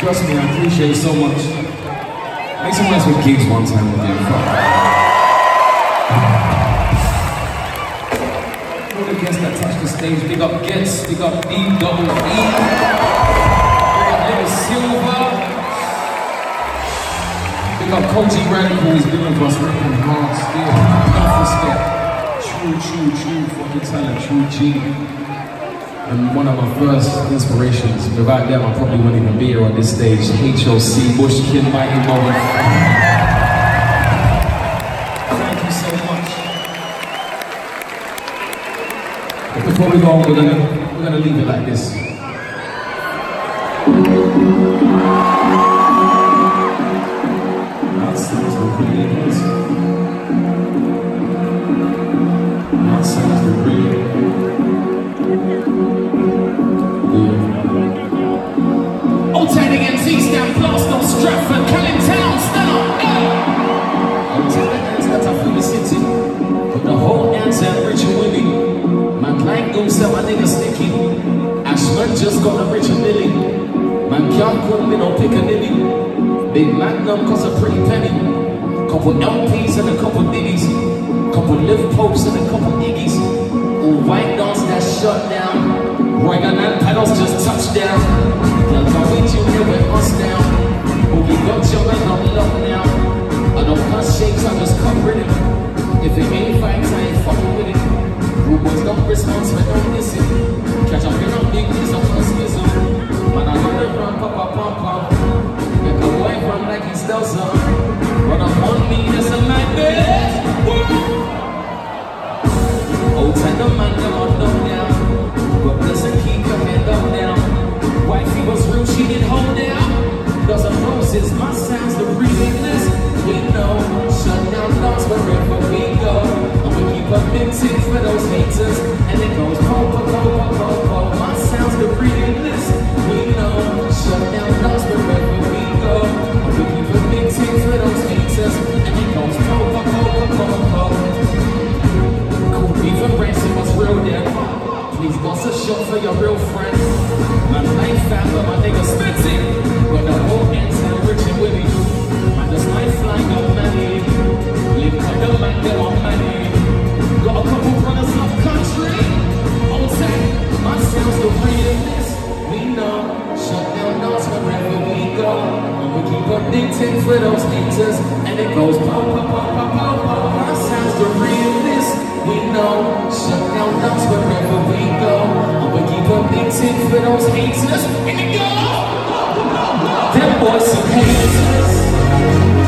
Trust me, I appreciate it so much. Make some noise for Gibbs one time with you. All the guests that touch the stage, big up Ghetts, big up D double E. Big up Little Simz. Big up Kojey Radical, he's been with us ripping hard still. Enough respect. True, true, true fucking talent, true G and one of my first inspirations. Without them, I probably wouldn't even be here on this stage. HOC, Bushkin, Mighty Moment. Thank you so much. But before we go on, we're gonna, we're gonna leave it like this. Big Magnum cost a pretty penny. Couple LPs and a couple diggies. Couple lift popes and a couple iggies. All white dance that shut down. on that pedals just touched down. Now come with you with us now. But we got your man on love now. I don't cut shapes, I just cut rhythm. If it ain't fine, up big tins for those eaters, and it goes pop, pop, pop, pop, pop, pop. Our sounds the realest, we know. Shut down nuts wherever we go. I'ma keep up big tins for those haters, and it goes. Them boys are haters.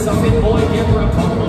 It's a big boy, give her a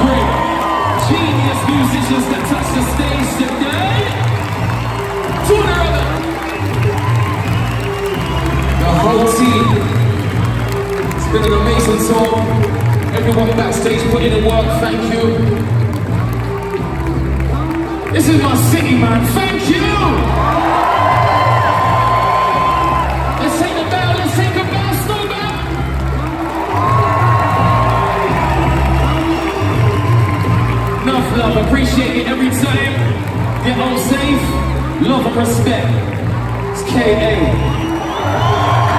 great, genius musicians that touch the stage today. To. The whole team. It's been an amazing song. Everyone backstage put in work, thank you. This is my city, man, thank you! Love appreciate it every time. Get home safe. Love and respect. It's K.A.